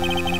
あ。